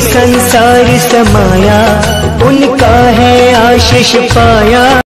संसार समाया उनका है आशीष पाया।